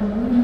Thank you.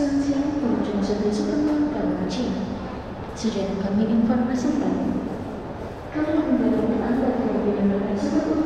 siang siang pengunjung setia Superman dan kucing. Sejarah kami informasikan. Kami memberitahu Anda bahwa di Indonesia